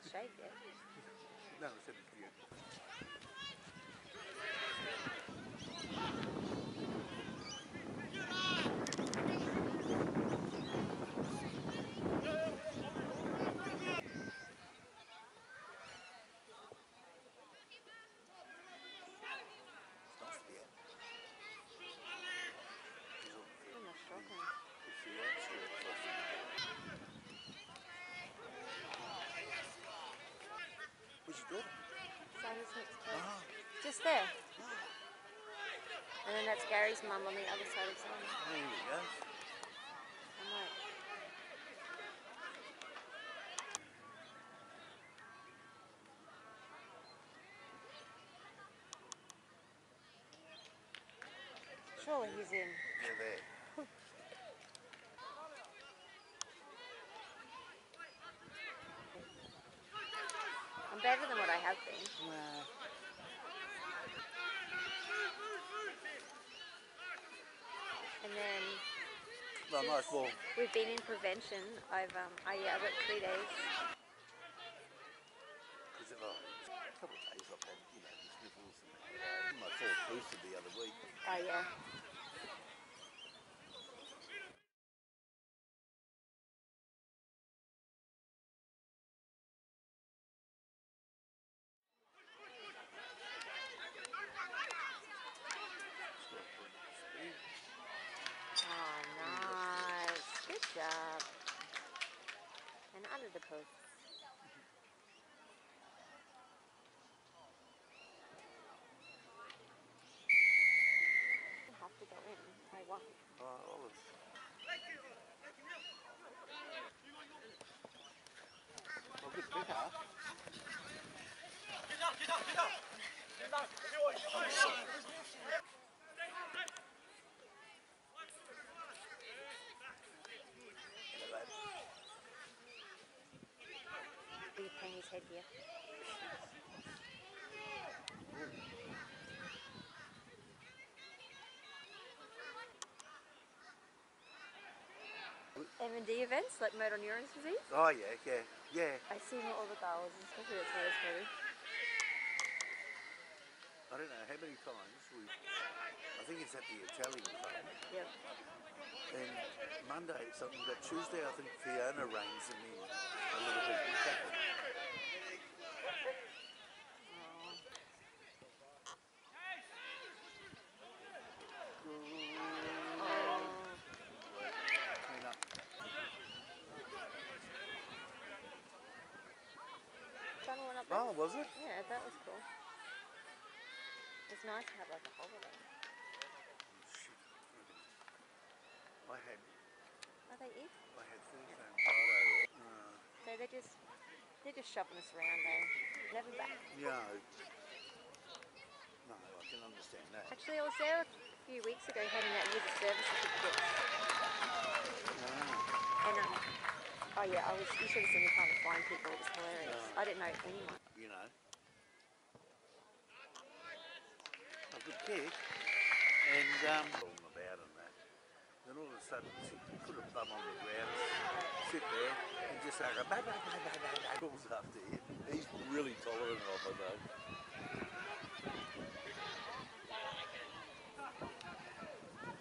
shake it. No, I said it's you. It's nice to be out. She's on the I'm not sure. Is she outskirts or something? Where's your daughter? Simon's next door. Ah, Just there. And then that's Gary's mum on the other side of Simon. there we go. Surely he's in. Yeah, there. I'm better than what I have been. Nah. And then Well, nice ball. we've been in prevention. I've um, I yeah, I've got three days. Because a couple of days I've had, you know, and uh, my fourth booster the other week. Oh yeah. Oh, nice. Good job. And under the post. You have to go in. I won't. Oh, I was. Well, good picker. Hello, lad. Are you paying his head here? MND events like motor neurons disease. Oh, yeah, yeah, yeah. I see him at all the galas, especially at Taylor's movie. I don't know how many times we. I think it's at the Italian club. Yep. And Monday, something, but Tuesday, I think Fiona in a little bit. Exactly. Oh. Oh. Clean up. Tunnel went up there. Oh, was it? Yeah, that was cool. It's nice to have like a holiday. Shit. I had, Are they it? I had Thursday and Friday. Uh, So they're just they're just shoving us around though. Never back. no. No, I can understand that. Actually, I was there a few weeks ago handing out user service certificates. Ah, And um, oh yeah, I was. You should have seen me trying to find people. It was hilarious. Yeah. I didn't know anyone. you know. A good kick. And um, about and that. Then all of a sudden, sit, put a bum on the ground, sit there, and just like a bah, bah, bah, bah, bah, bah, calls after him. He's really tolerant of it though.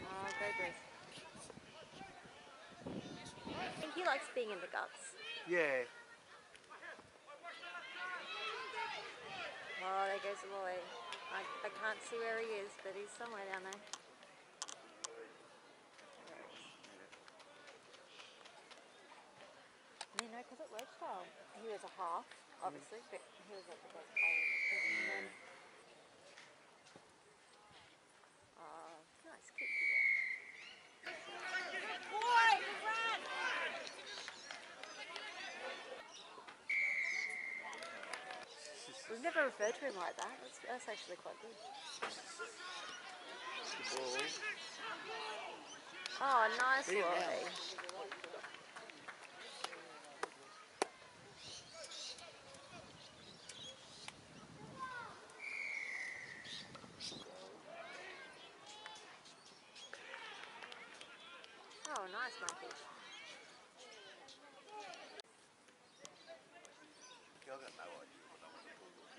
Oh, go Bruce. I think he likes being in the guts. Yeah. Oh, there goes boy. I, I can't see where he is, but he's somewhere down there. You know, because at Wedgetown, he was a half, obviously, but he was like the best player. And then, oh, nice kick you We've never referred to him like that. That's, that's actually quite good. Oh, nice See it now. Lottie. Oh, nice monkey. Go, got no idea what I want to call it.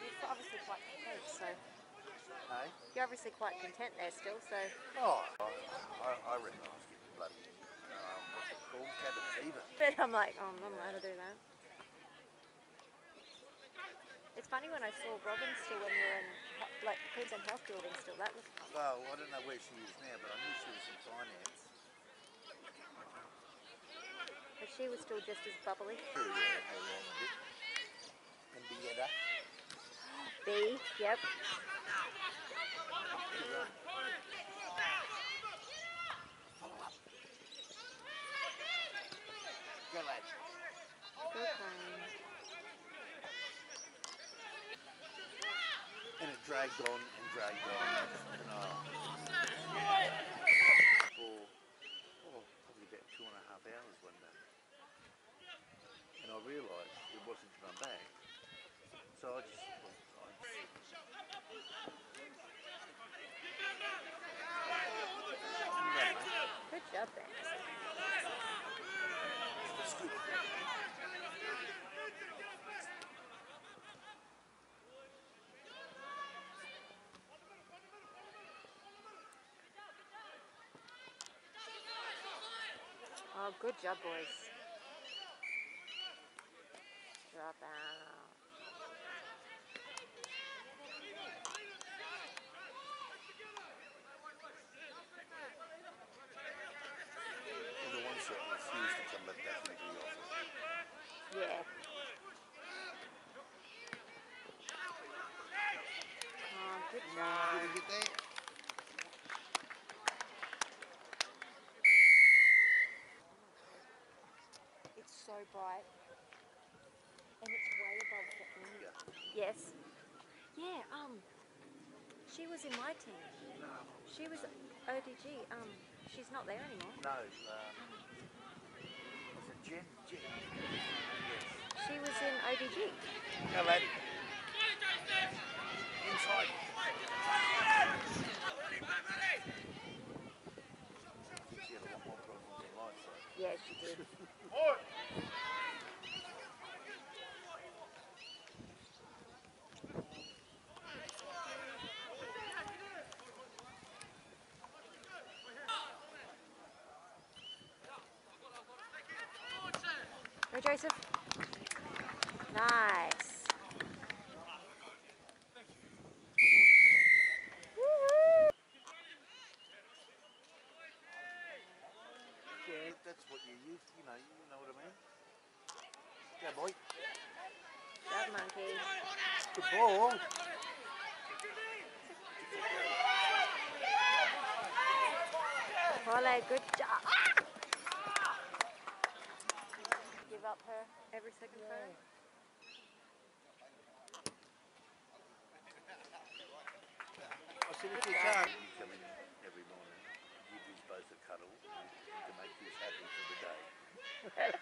You're obviously quite content, so Hey? You're obviously quite content there still. So Oh, I, I, I reckon I was getting bloody, um, what's it called? Cabin fever. But I'm like, oh, I'm not allowed to do that. It's funny when I saw Robin still when we were in like Queensland Health Building still. That was fun. Well, I don't know where she is now, but I knew she was in finance. but she was still just as bubbly. Very well, around a. And Bietta. B, yep. And it dragged on and dragged on. And, oh, for oh, probably about two and a half hours one day. And I realised it wasn't coming back. So I just, I just That's good. Oh, good job, boys. Drop out. And the ones that refuse to come back back into the. Yeah. Oh, good Did job. get that? It's so bright. And it's way above the end. Yeah. Yes. Yeah, um, she was in my team. She was ODG. Um, she's not there anymore. No, um, was it Jen? Jen. She was in ODG. Go lad. Inside. She had a lot more problems in life, so. Yeah, she did. Go, Joseph. Nice. Yeah, that's what you use, you know, you know what I mean? Go boy. Good monkey. Good ball. Ole, good job. Give every second throw. I said, if you can't, you come in every morning, give these both a cuddle to make this happy for the day.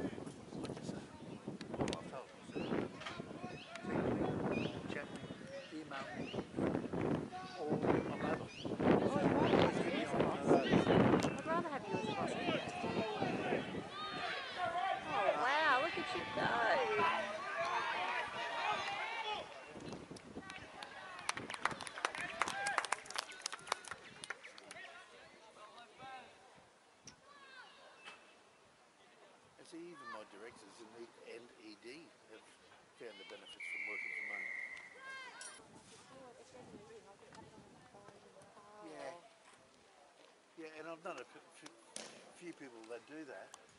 benefits from working from home. Yeah. Yeah, and I've known a few people that do that.